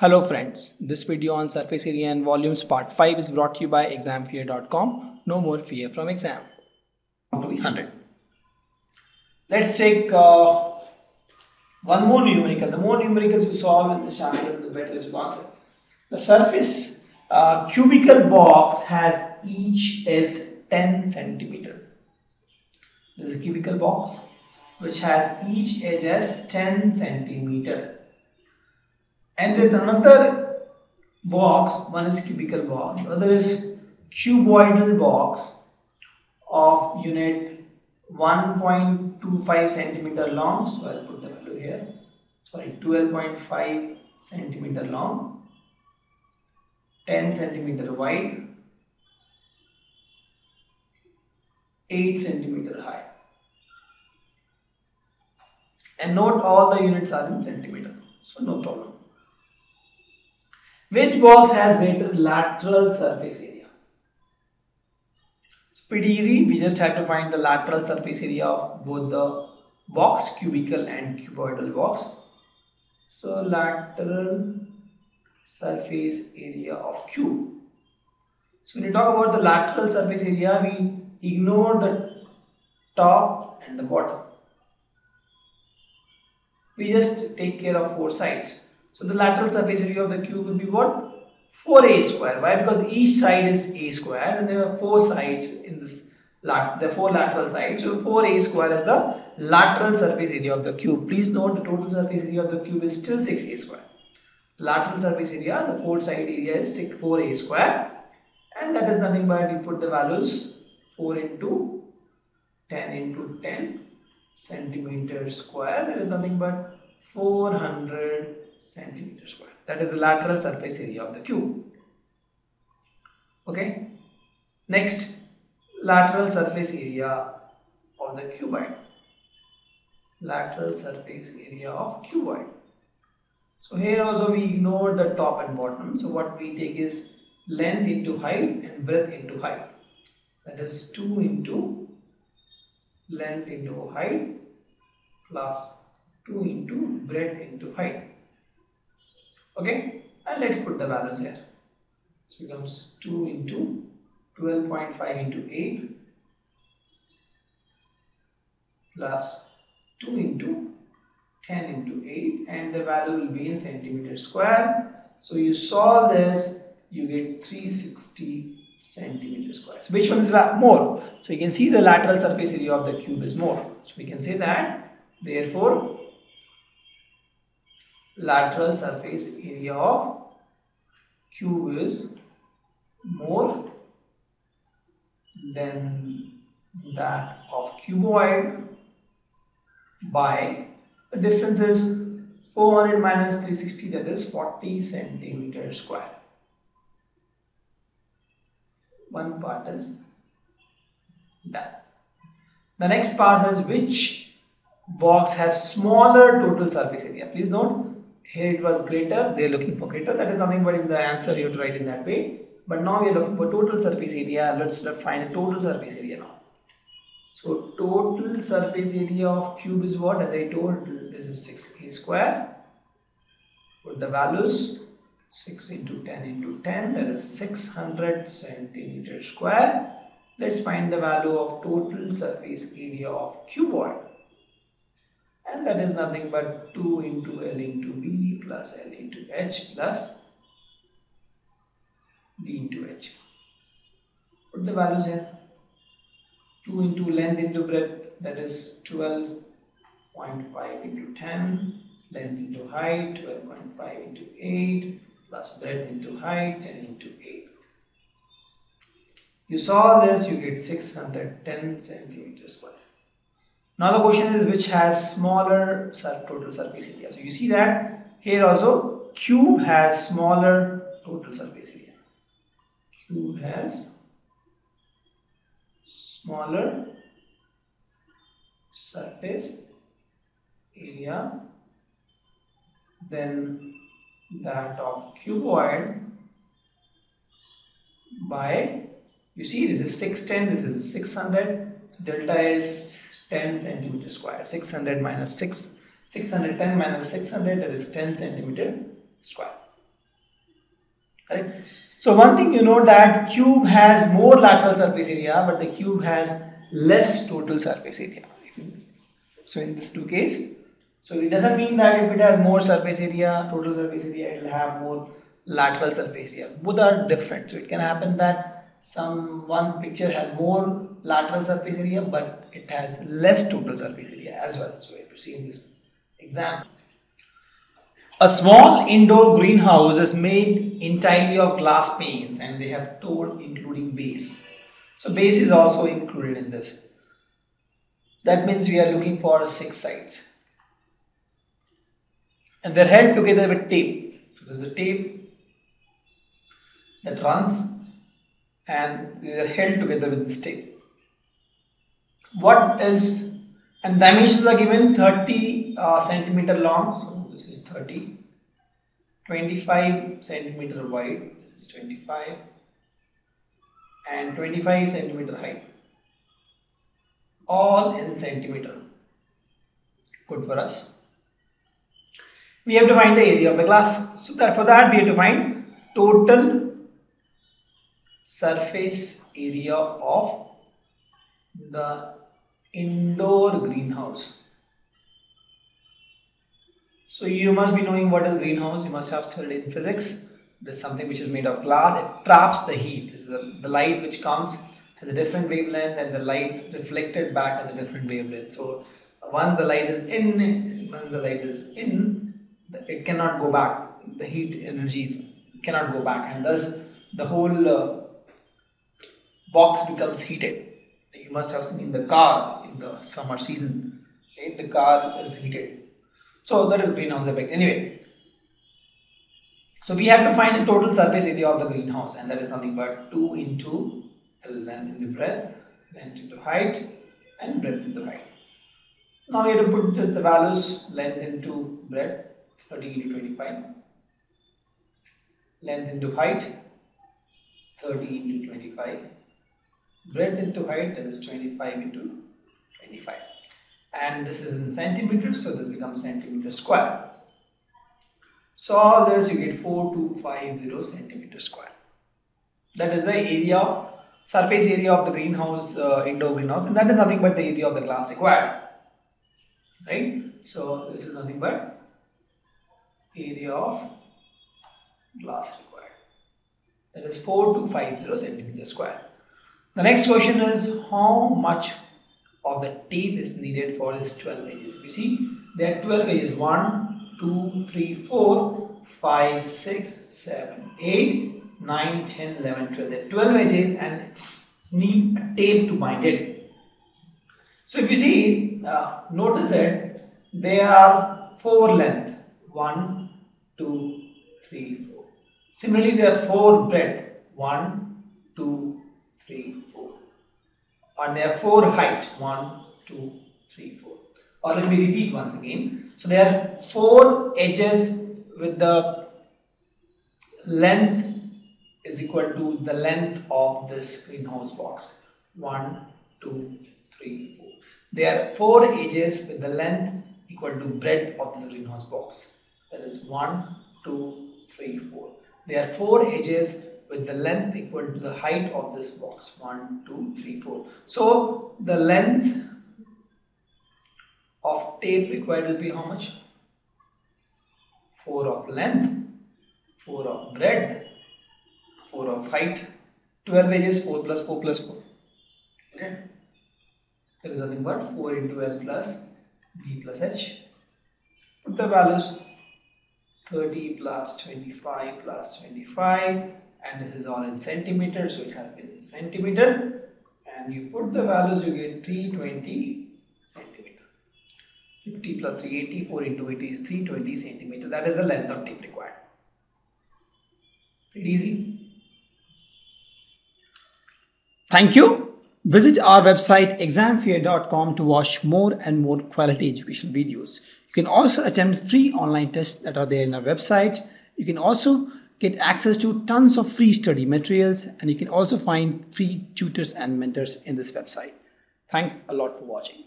Hello friends, this video on surface area and volumes part 5 is brought to you by examfear.com. No more fear from exam. Be 100. Let's take uh, one more numerical. The more numericals you solve in this chapter, the better is answer. The surface uh, cubical box has each is 10 centimeter. This is a cubical box which has each edge as 10 centimeter and there's another box one is cubical box other is cuboidal box of unit 1.25 centimeter long. So i'll put the value here. Sorry 12.5 centimeter long 10 centimeter wide 8 centimeter high. And note all the units are in centimeter. So no problem which box has greater lateral surface area? It's pretty easy. We just have to find the lateral surface area of both the box cubical and cuboidal box. So lateral surface area of cube. So when you talk about the lateral surface area we ignore the top and the bottom. We just take care of four sides. So the lateral surface area of the cube will be what? 4a square. Why? Because each side is a square and there are four sides in this the four lateral sides. So 4a square is the lateral surface area of the cube. Please note the total surface area of the cube is still 6a square. Lateral surface area, the four side area is 6, 4a square and that is nothing but you put the values 4 into 10 into 10 centimeter square that is nothing but 400 centimeter square. That is the lateral surface area of the cube. Okay? Next lateral surface area of the cuboid lateral surface area of cuboid so here also we ignore the top and bottom. So what we take is length into height and breadth into height. That is 2 into length into height plus 2 into breadth into height. Okay, and let's put the values here. This becomes 2 into 12.5 into 8 plus 2 into 10 into 8 and the value will be in centimeter square. So you solve this, you get 360 centimeter square. So which one is more? So you can see the lateral surface area of the cube is more. So we can say that therefore lateral surface area of cube is more than that of cuboid by the difference is 400 minus 360 that is 40 centimeter square one part is done. The next part is which box has smaller total surface area. Please note here it was greater, they are looking for greater. That is nothing but in the answer you have to write in that way. But now we are looking for total surface area. Let's find a total surface area now. So total surface area of cube is what? As I told, this is 6a square. Put the values 6 into 10 into 10 that is 600 centimeter square. Let's find the value of total surface area of cuboid and that is nothing but 2 into L into B plus L into H plus B into H. Put the values here. 2 into length into breadth that is 12.5 into 10 length into height 12.5 into 8 plus breadth into height 10 into 8. You saw this, you get 610 centimeters square. Now the question is which has smaller total surface area. So you see that here also cube has smaller total surface area. Cube has smaller surface area than that of cuboid by you see this is 610 this is 600 so delta is 10 centimeter square 600 minus 6 610 minus 600 that is 10 centimeter square. Correct? So one thing you know that cube has more lateral surface area but the cube has less total surface area. So in this two case so it doesn't mean that if it has more surface area total surface area it will have more lateral surface area. Both are different. So it can happen that some one picture has more lateral surface area but it has less total surface area as well. So if you see in this example a small indoor greenhouse is made entirely of glass panes and they have told including base. So base is also included in this. That means we are looking for six sides. And they're held together with tape. So there's a tape that runs and they are held together with this tape. What is, and dimensions are given 30 uh, centimeter long, so this is 30, 25 centimeter wide, this is 25, and 25 centimeter height, all in centimeter. Good for us. We have to find the area of the glass. So that for that we have to find total surface area of the indoor greenhouse. So you must be knowing what is greenhouse. You must have studied in physics. There's something which is made of glass. It traps the heat. The, light which comes has a different wavelength and the light reflected back has a different wavelength. So once the light is in, once the light is in, it cannot go back. The heat energies cannot go back and thus the whole uh, box becomes heated. You must have seen in the car in the summer season, right? The car is heated. So that is greenhouse effect. Anyway, so we have to find the total surface area of the greenhouse and that is nothing but 2 into the length into breadth, length into height and breadth into height. Now we have to put just the values length into breadth 30 into 25, length into height 30 into 25 breadth into height that is 25 into 25 and this is in centimeters so this becomes centimeter square. So all this you get 4250 centimeter square. That is the area surface area of the greenhouse uh, indoor greenhouse. And that is nothing but the area of the glass required. Right? So this is nothing but area of glass required. That is 4250 centimeter square. The next question is how much of the tape is needed for this 12 edges. You see, there are 12 edges 1, 2, 3, 4, 5, 6, 7, 8, 9, 10, 11, 12. There are 12 edges and need a tape to bind it. So if you see, uh, notice that they are 4 length 1, 2, 3, 4. Similarly, there are 4 breadth 1, 2, 3, 4 on are four height. One, two, three, four. Or let me repeat once again. So there are four edges with the length is equal to the length of this greenhouse box. One, two, three, four. There are four edges with the length equal to breadth of this greenhouse box. That is one, two, three, four. There are four edges with the length equal to the height of this box 1 2 3 4 so the length of tape required will be how much? 4 of length 4 of breadth 4 of height. 12 edges 4 plus 4 plus 4 okay. There is nothing but 4 into L plus B plus H. Put the values 30 plus 25 plus 25 and this is all in centimeter so it has been centimeter. And you put the values you get 320 centimeter. 50 plus 380 4 into 80 is 320 centimeter. That is the length of tape required. Pretty easy. Thank you. Visit our website examfear.com to watch more and more quality education videos. You can also attempt free online tests that are there in our website. You can also get access to tons of free study materials and you can also find free tutors and mentors in this website. Thanks a lot for watching.